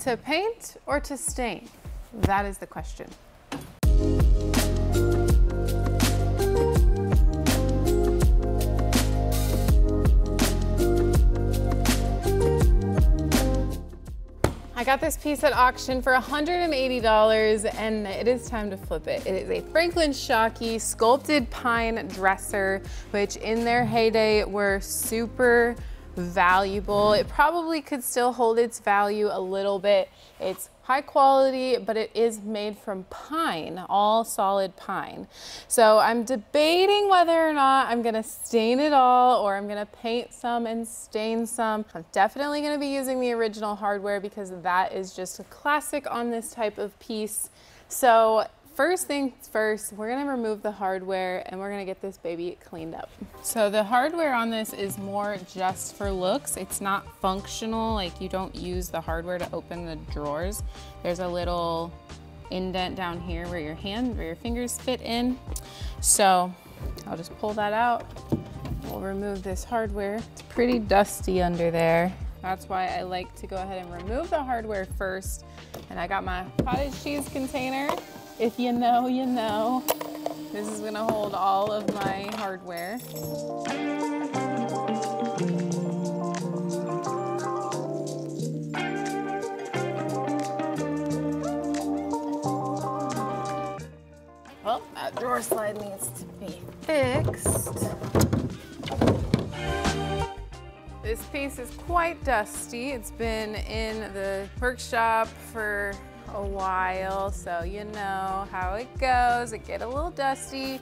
To paint or to stain? That is the question. I got this piece at auction for $180 and it is time to flip it. It is a Franklin Shockey sculpted pine dresser, which in their heyday were super valuable. It probably could still hold its value a little bit. It's high quality, but it is made from pine, all solid pine. So I'm debating whether or not I'm gonna stain it all or I'm gonna paint some and stain some. I'm definitely gonna be using the original hardware because that is just a classic on this type of piece. So first things first, we're gonna remove the hardware and we're gonna get this baby cleaned up. So the hardware on this is more just for looks. It's not functional, like you don't use the hardware to open the drawers. There's a little indent down here where your hand, where your fingers fit in. So I'll just pull that out. We'll remove this hardware. It's pretty dusty under there. That's why I like to go ahead and remove the hardware first. And I got my cottage cheese container if you know, you know. This is gonna hold all of my hardware. Well, that drawer slide needs to be fixed. This piece is quite dusty. It's been in the workshop for a while, so you know how it goes. It get a little dusty.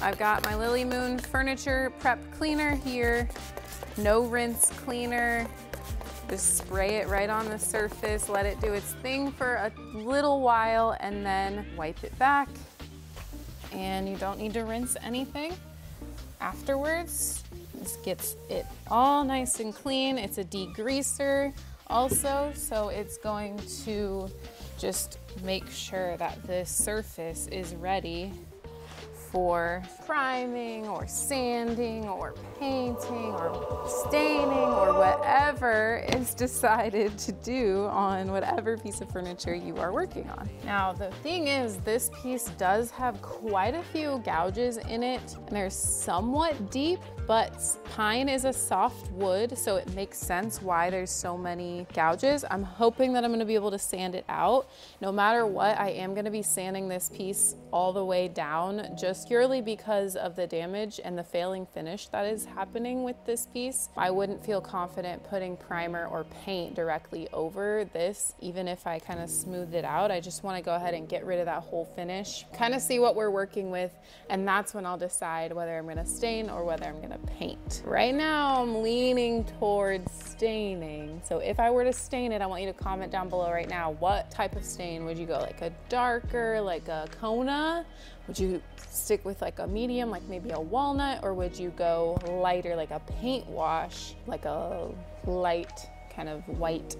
I've got my Lilly Moon Furniture Prep Cleaner here. No rinse cleaner. Just spray it right on the surface, let it do its thing for a little while, and then wipe it back. And you don't need to rinse anything afterwards. This gets it all nice and clean. It's a degreaser also, so it's going to just make sure that this surface is ready for priming or sanding or painting or staining or whatever is decided to do on whatever piece of furniture you are working on. Now the thing is this piece does have quite a few gouges in it and they're somewhat deep but pine is a soft wood, so it makes sense why there's so many gouges. I'm hoping that I'm gonna be able to sand it out. No matter what, I am gonna be sanding this piece all the way down just purely because of the damage and the failing finish that is happening with this piece. I wouldn't feel confident putting primer or paint directly over this, even if I kind of smoothed it out. I just wanna go ahead and get rid of that whole finish, kind of see what we're working with, and that's when I'll decide whether I'm gonna stain or whether I'm gonna paint. Right now I'm leaning towards staining. So if I were to stain it, I want you to comment down below right now, what type of stain would you go? Like a darker, like a Kona? Would you stick with like a medium, like maybe a walnut, or would you go lighter, like a paint wash, like a light kind of white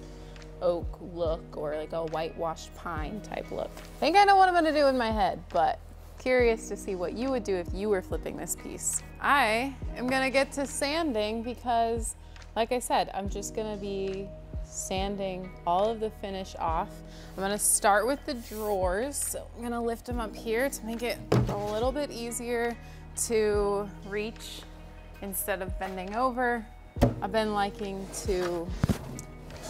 oak look or like a whitewashed pine type look. I think I know what I'm gonna do in my head, but curious to see what you would do if you were flipping this piece. I am gonna get to sanding because, like I said, I'm just gonna be sanding all of the finish off. I'm gonna start with the drawers. So I'm gonna lift them up here to make it a little bit easier to reach instead of bending over. I've been liking to,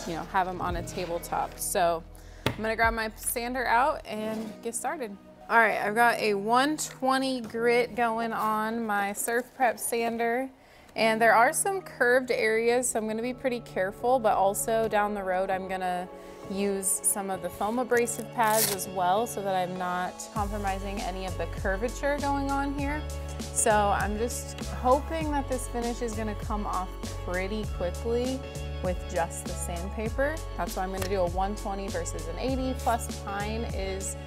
you know, have them on a tabletop. So I'm gonna grab my sander out and get started. All right, I've got a 120 grit going on my Surf Prep sander. And there are some curved areas, so I'm gonna be pretty careful, but also down the road, I'm gonna use some of the foam abrasive pads as well so that I'm not compromising any of the curvature going on here. So I'm just hoping that this finish is gonna come off pretty quickly with just the sandpaper. That's why I'm gonna do a 120 versus an 80 plus pine is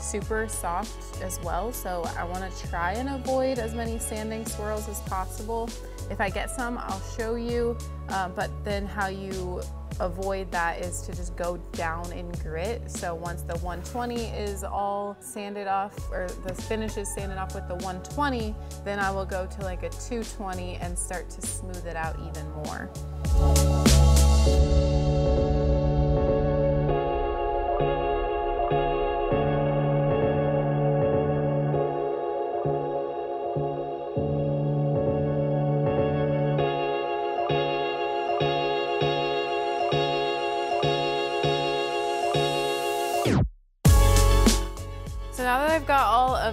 super soft as well. So I wanna try and avoid as many sanding swirls as possible. If I get some, I'll show you, uh, but then how you avoid that is to just go down in grit. So once the 120 is all sanded off, or the finish is sanded off with the 120, then I will go to like a 220 and start to smooth it out even more.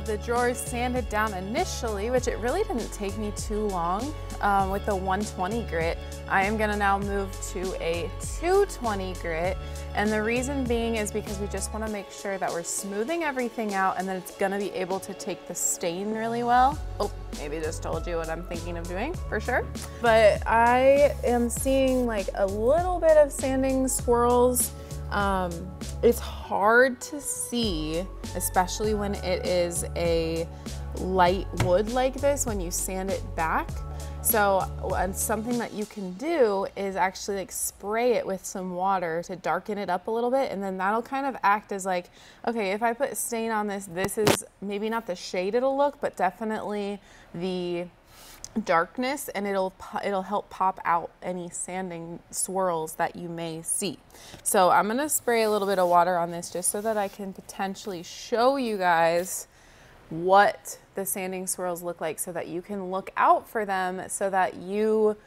The drawers sanded down initially, which it really didn't take me too long um, with the 120 grit, I am gonna now move to a 220 grit. And the reason being is because we just wanna make sure that we're smoothing everything out and then it's gonna be able to take the stain really well. Oh, maybe just told you what I'm thinking of doing for sure. But I am seeing like a little bit of sanding swirls um, it's hard to see, especially when it is a light wood like this when you sand it back. So something that you can do is actually like spray it with some water to darken it up a little bit and then that'll kind of act as like, okay, if I put stain on this, this is maybe not the shade it'll look, but definitely the darkness and it'll it'll help pop out any sanding swirls that you may see. So I'm gonna spray a little bit of water on this just so that I can potentially show you guys what the sanding swirls look like so that you can look out for them so that you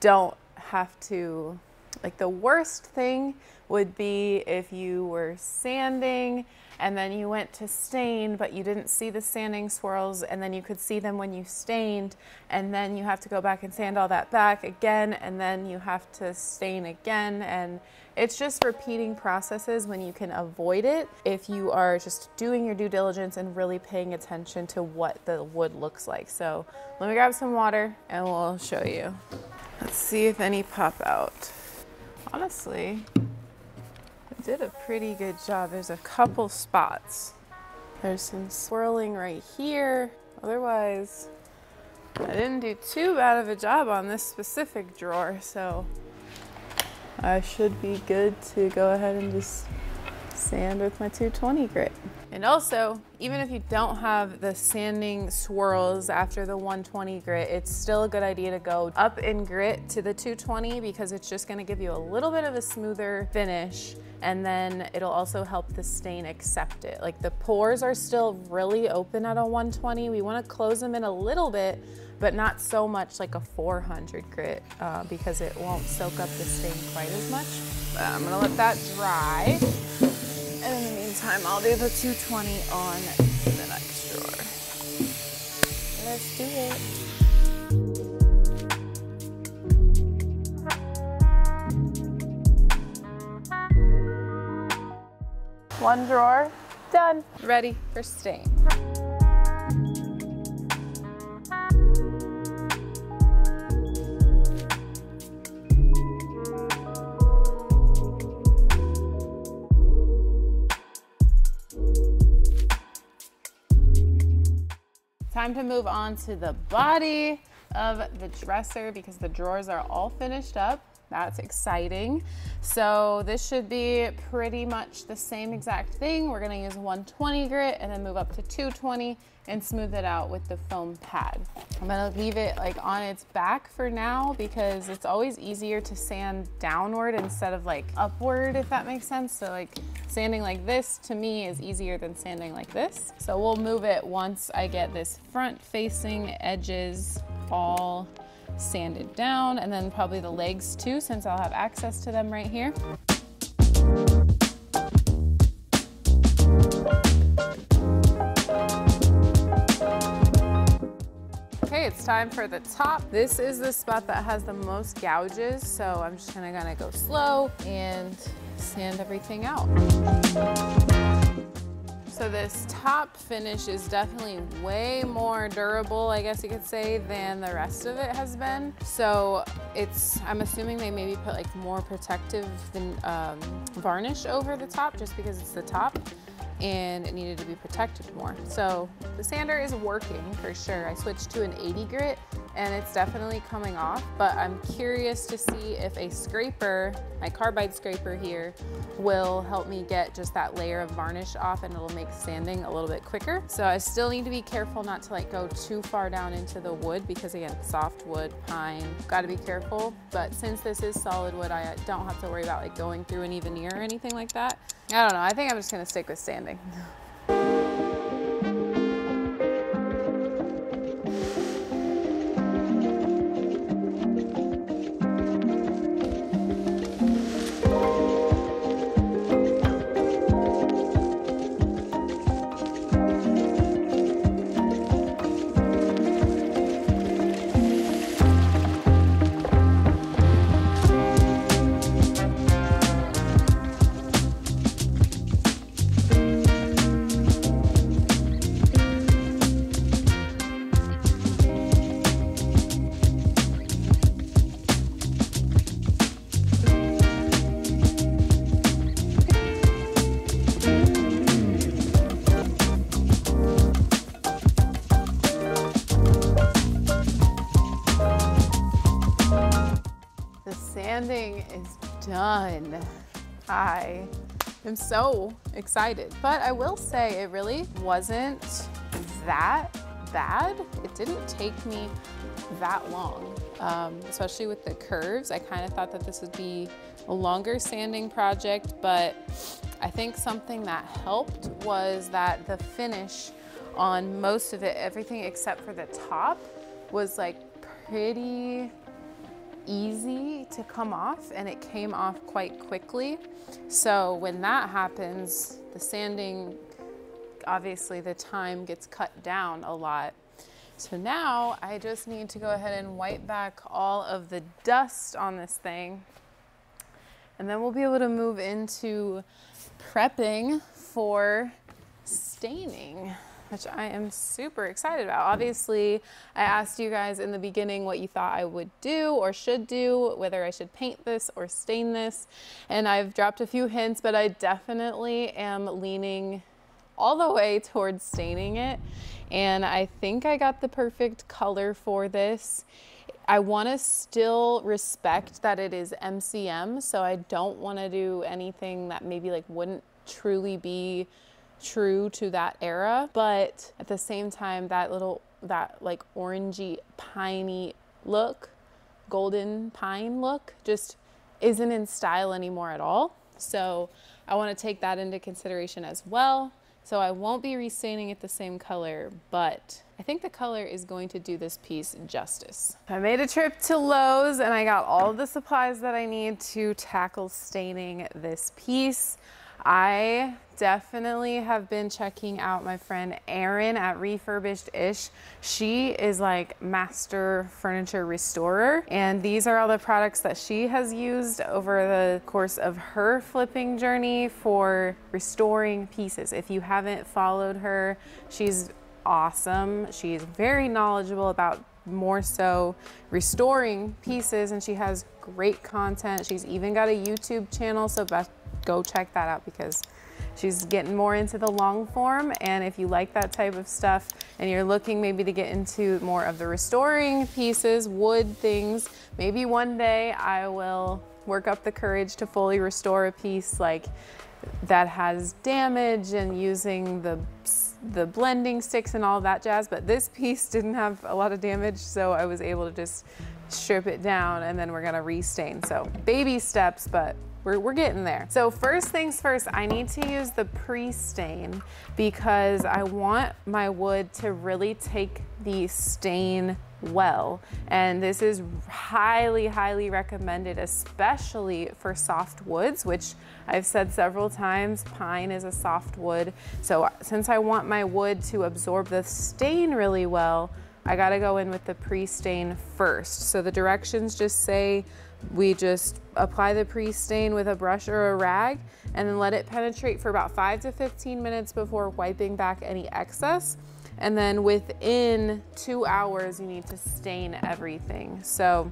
don't have to like the worst thing would be if you were sanding and then you went to stain, but you didn't see the sanding swirls, and then you could see them when you stained, and then you have to go back and sand all that back again, and then you have to stain again, and it's just repeating processes when you can avoid it if you are just doing your due diligence and really paying attention to what the wood looks like. So let me grab some water and we'll show you. Let's see if any pop out. Honestly, did a pretty good job. There's a couple spots. There's some swirling right here. Otherwise, I didn't do too bad of a job on this specific drawer, so I should be good to go ahead and just sand with my 220 grit. And also, even if you don't have the sanding swirls after the 120 grit, it's still a good idea to go up in grit to the 220 because it's just gonna give you a little bit of a smoother finish and then it'll also help the stain accept it. Like the pores are still really open at a 120. We wanna close them in a little bit, but not so much like a 400 grit uh, because it won't soak up the stain quite as much. But I'm gonna let that dry. And in the meantime, I'll do the 220 on the next drawer. Let's do it. One drawer, done. Ready for stain. Time to move on to the body of the dresser because the drawers are all finished up. That's exciting. So this should be pretty much the same exact thing. We're gonna use 120 grit and then move up to 220 and smooth it out with the foam pad. I'm gonna leave it like on its back for now because it's always easier to sand downward instead of like upward, if that makes sense. So like sanding like this to me is easier than sanding like this. So we'll move it once I get this front facing edges all sanded down and then probably the legs too since I'll have access to them right here. Okay, it's time for the top. This is the spot that has the most gouges, so I'm just gonna, gonna go slow and sand everything out. So this top finish is definitely way more durable, I guess you could say, than the rest of it has been. So it's, I'm assuming they maybe put like more protective than um, varnish over the top just because it's the top and it needed to be protected more. So the sander is working for sure. I switched to an 80 grit and it's definitely coming off, but I'm curious to see if a scraper, my carbide scraper here, will help me get just that layer of varnish off and it'll make sanding a little bit quicker. So I still need to be careful not to like go too far down into the wood because again, soft wood, pine, gotta be careful. But since this is solid wood, I don't have to worry about like going through an veneer or anything like that. I don't know, I think I'm just gonna stick with sanding. is done. I am so excited. But I will say it really wasn't that bad. It didn't take me that long, um, especially with the curves. I kind of thought that this would be a longer sanding project, but I think something that helped was that the finish on most of it, everything except for the top, was like pretty easy to come off and it came off quite quickly. So when that happens, the sanding, obviously the time gets cut down a lot. So now I just need to go ahead and wipe back all of the dust on this thing. And then we'll be able to move into prepping for staining which I am super excited about. Obviously, I asked you guys in the beginning what you thought I would do or should do, whether I should paint this or stain this, and I've dropped a few hints, but I definitely am leaning all the way towards staining it. And I think I got the perfect color for this. I want to still respect that it is MCM, so I don't want to do anything that maybe like wouldn't truly be true to that era, but at the same time, that little, that like orangey, piney look, golden pine look, just isn't in style anymore at all. So I want to take that into consideration as well. So I won't be restaining it the same color, but I think the color is going to do this piece justice. I made a trip to Lowe's and I got all the supplies that I need to tackle staining this piece. I definitely have been checking out my friend Erin at Refurbishedish. She is like master furniture restorer and these are all the products that she has used over the course of her flipping journey for restoring pieces. If you haven't followed her, she's awesome. She's very knowledgeable about more so restoring pieces and she has great content. She's even got a YouTube channel so go check that out because she's getting more into the long form. And if you like that type of stuff and you're looking maybe to get into more of the restoring pieces, wood things, maybe one day I will work up the courage to fully restore a piece like that has damage and using the the blending sticks and all that jazz but this piece didn't have a lot of damage so I was able to just strip it down and then we're gonna restain so baby steps but we're, we're getting there. So first things first, I need to use the pre-stain because I want my wood to really take the stain well. And this is highly, highly recommended, especially for soft woods, which I've said several times, pine is a soft wood. So since I want my wood to absorb the stain really well, I gotta go in with the pre-stain first. So the directions just say we just apply the pre-stain with a brush or a rag and then let it penetrate for about 5 to 15 minutes before wiping back any excess. And then within two hours, you need to stain everything. So,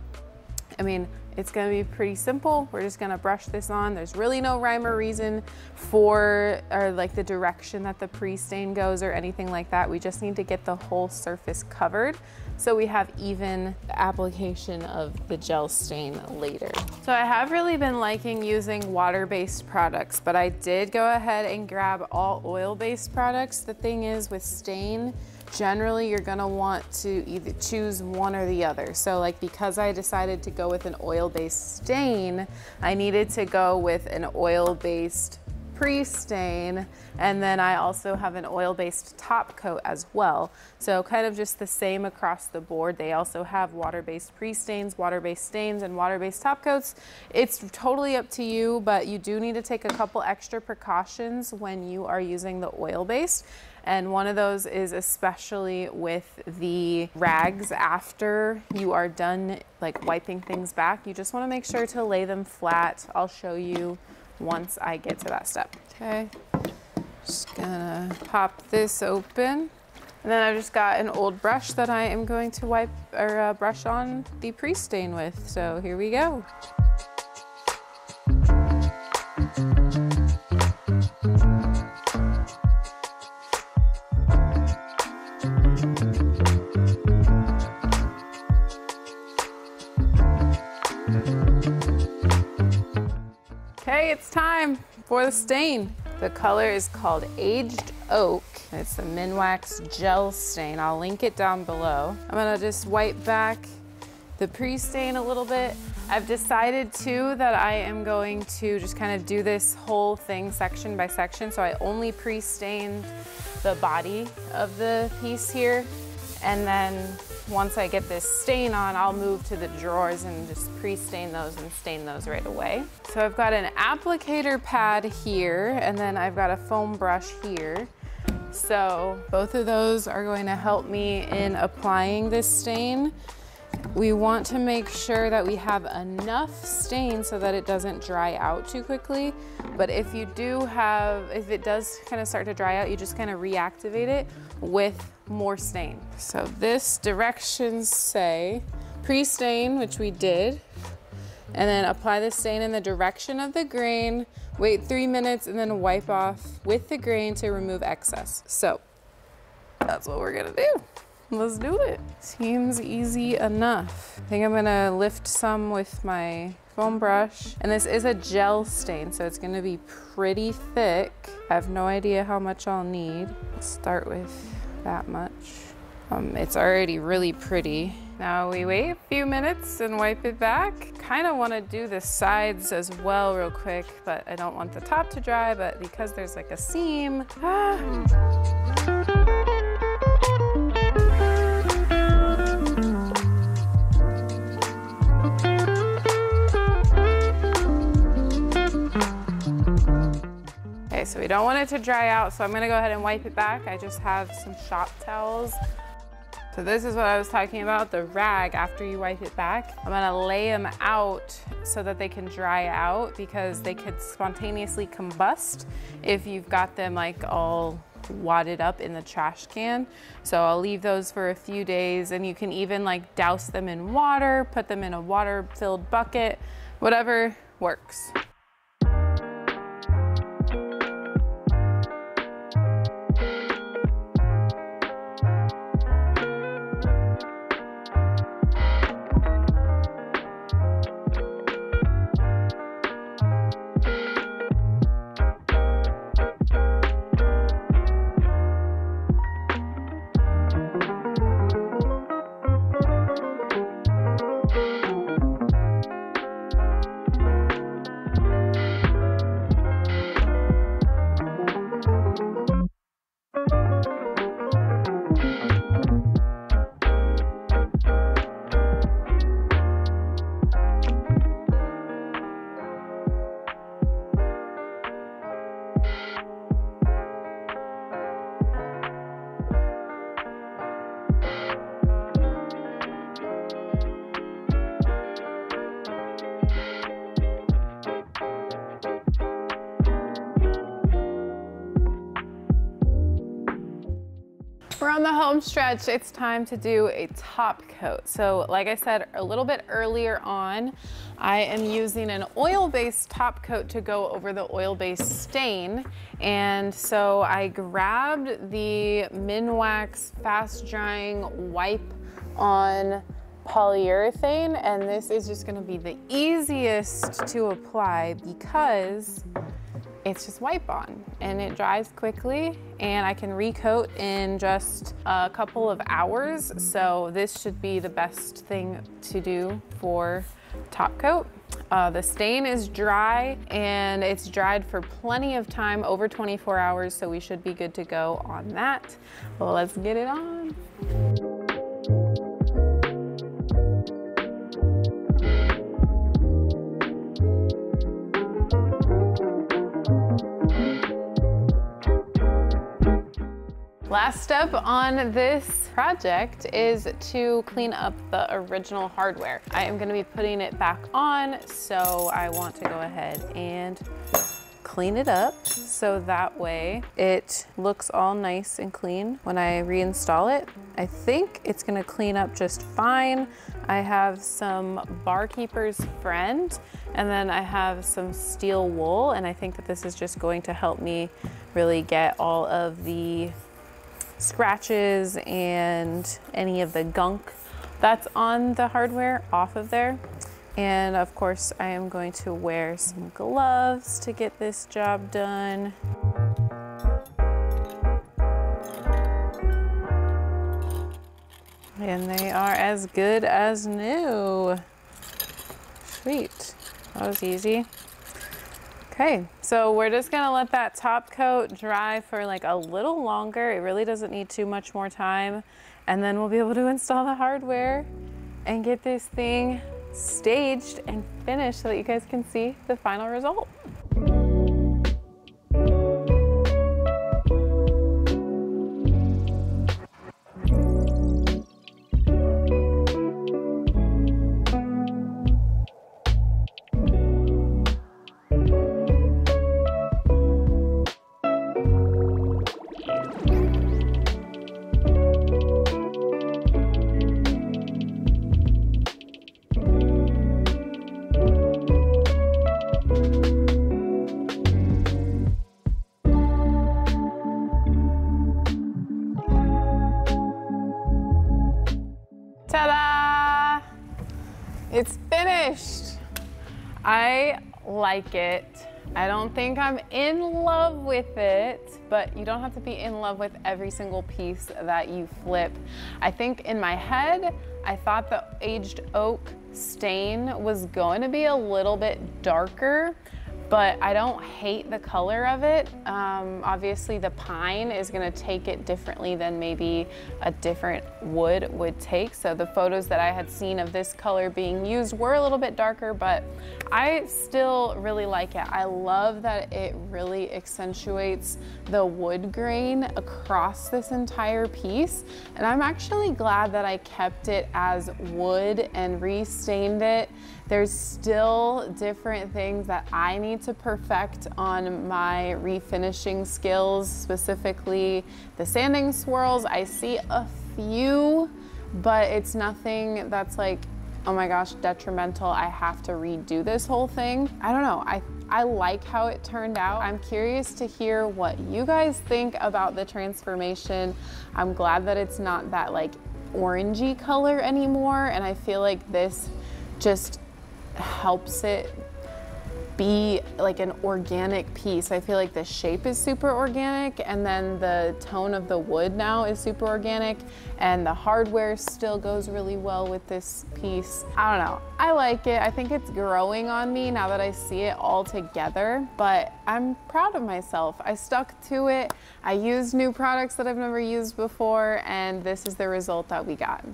I mean, it's gonna be pretty simple. We're just gonna brush this on. There's really no rhyme or reason for, or like the direction that the pre-stain goes or anything like that. We just need to get the whole surface covered so we have even application of the gel stain later. So I have really been liking using water-based products, but I did go ahead and grab all oil-based products. The thing is with stain, generally you're gonna want to either choose one or the other. So like because I decided to go with an oil-based stain, I needed to go with an oil-based pre-stain and then I also have an oil-based top coat as well. So kind of just the same across the board. They also have water-based pre-stains, water-based stains, and water-based top coats. It's totally up to you, but you do need to take a couple extra precautions when you are using the oil-based. And one of those is especially with the rags after you are done like wiping things back. You just wanna make sure to lay them flat. I'll show you once I get to that step. Okay, just gonna pop this open. And then I've just got an old brush that I am going to wipe or uh, brush on the pre-stain with. So here we go. Time for the stain. The color is called Aged Oak. It's the Minwax Gel Stain. I'll link it down below. I'm gonna just wipe back the pre-stain a little bit. I've decided too that I am going to just kind of do this whole thing section by section. So I only pre-stained the body of the piece here. And then once I get this stain on, I'll move to the drawers and just pre-stain those and stain those right away. So I've got an applicator pad here, and then I've got a foam brush here. So both of those are going to help me in applying this stain. We want to make sure that we have enough stain so that it doesn't dry out too quickly. But if you do have, if it does kind of start to dry out, you just kind of reactivate it with more stain. So this directions say pre-stain, which we did, and then apply the stain in the direction of the grain, wait three minutes, and then wipe off with the grain to remove excess. So that's what we're gonna do. Let's do it. Seems easy enough. I think I'm gonna lift some with my foam brush. And this is a gel stain, so it's gonna be pretty thick. I have no idea how much I'll need. Let's start with that much. Um, it's already really pretty. Now we wait a few minutes and wipe it back. Kind of want to do the sides as well real quick, but I don't want the top to dry, but because there's like a seam, ah. Don't want it to dry out, so I'm gonna go ahead and wipe it back. I just have some shop towels. So this is what I was talking about, the rag after you wipe it back. I'm gonna lay them out so that they can dry out because they could spontaneously combust if you've got them like all wadded up in the trash can. So I'll leave those for a few days and you can even like douse them in water, put them in a water filled bucket, whatever works. We're on the home stretch. It's time to do a top coat. So like I said a little bit earlier on, I am using an oil-based top coat to go over the oil-based stain. And so I grabbed the Minwax fast drying wipe on polyurethane and this is just gonna be the easiest to apply because it's just wipe on and it dries quickly and I can recoat in just a couple of hours. So this should be the best thing to do for top coat. Uh, the stain is dry and it's dried for plenty of time, over 24 hours, so we should be good to go on that. Well, let's get it on. Step on this project is to clean up the original hardware. I am gonna be putting it back on, so I want to go ahead and clean it up so that way it looks all nice and clean when I reinstall it. I think it's gonna clean up just fine. I have some Barkeeper's Friend and then I have some steel wool and I think that this is just going to help me really get all of the scratches and any of the gunk that's on the hardware off of there. And of course, I am going to wear some gloves to get this job done. And they are as good as new. Sweet, that was easy. Okay, so we're just gonna let that top coat dry for like a little longer. It really doesn't need too much more time. And then we'll be able to install the hardware and get this thing staged and finished so that you guys can see the final result. Like it. I don't think I'm in love with it, but you don't have to be in love with every single piece that you flip. I think in my head, I thought the aged oak stain was going to be a little bit darker, but I don't hate the color of it. Um, obviously the pine is gonna take it differently than maybe a different wood would take. So the photos that I had seen of this color being used were a little bit darker, but I still really like it. I love that it really accentuates the wood grain across this entire piece. And I'm actually glad that I kept it as wood and restained it there's still different things that I need to perfect on my refinishing skills, specifically the sanding swirls. I see a few, but it's nothing that's like, oh my gosh, detrimental. I have to redo this whole thing. I don't know. I, I like how it turned out. I'm curious to hear what you guys think about the transformation. I'm glad that it's not that like orangey color anymore. And I feel like this just helps it be like an organic piece. I feel like the shape is super organic and then the tone of the wood now is super organic and the hardware still goes really well with this piece. I don't know. I like it. I think it's growing on me now that I see it all together, but I'm proud of myself. I stuck to it. I used new products that I've never used before and this is the result that we got.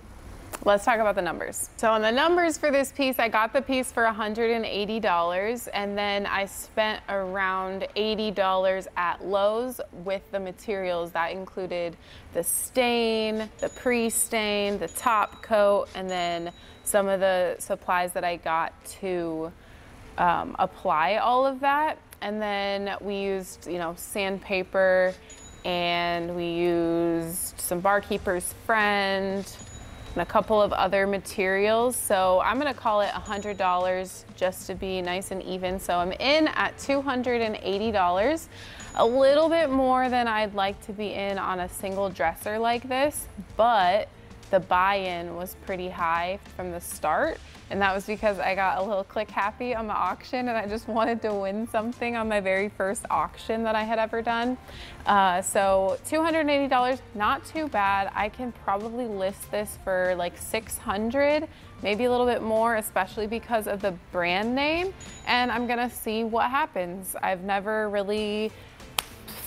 Let's talk about the numbers. So on the numbers for this piece, I got the piece for $180 and then I spent around $80 at Lowe's with the materials that included the stain, the pre-stain, the top coat, and then some of the supplies that I got to um, apply all of that. And then we used, you know, sandpaper and we used some barkeeper's friend, and a couple of other materials. So I'm gonna call it $100 just to be nice and even. So I'm in at $280, a little bit more than I'd like to be in on a single dresser like this, but the buy-in was pretty high from the start. And that was because I got a little click happy on the auction and I just wanted to win something on my very first auction that I had ever done. Uh, so $280, not too bad. I can probably list this for like 600, maybe a little bit more, especially because of the brand name. And I'm gonna see what happens. I've never really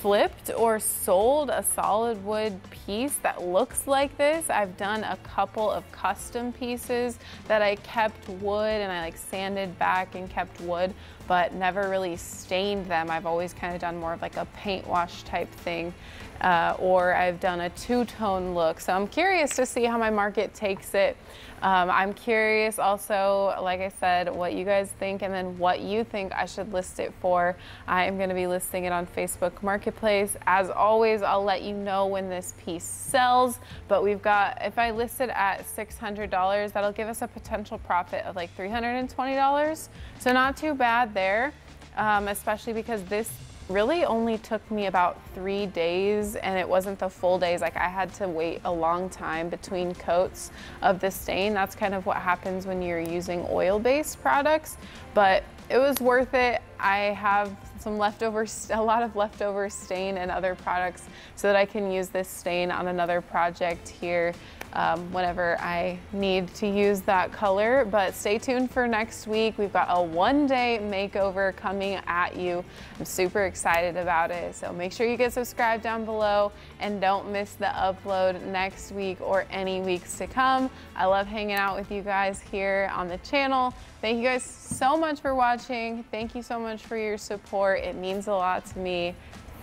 flipped or sold a solid wood piece that looks like this. I've done a couple of custom pieces that I kept wood and I like sanded back and kept wood, but never really stained them. I've always kind of done more of like a paint wash type thing. Uh, or I've done a two-tone look. So I'm curious to see how my market takes it. Um, I'm curious also, like I said, what you guys think and then what you think I should list it for. I am going to be listing it on Facebook Marketplace. As always, I'll let you know when this piece sells, but we've got, if I list it at $600, that'll give us a potential profit of like $320. So not too bad there, um, especially because this really only took me about three days and it wasn't the full days. Like I had to wait a long time between coats of the stain. That's kind of what happens when you're using oil-based products, but it was worth it. I have some leftover, a lot of leftover stain and other products so that I can use this stain on another project here um, whenever I need to use that color. But stay tuned for next week. We've got a one day makeover coming at you. I'm super excited about it. So make sure you get subscribed down below and don't miss the upload next week or any weeks to come. I love hanging out with you guys here on the channel. Thank you guys so much for watching. Thank you so much for your support. It means a lot to me.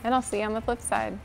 And I'll see you on the flip side.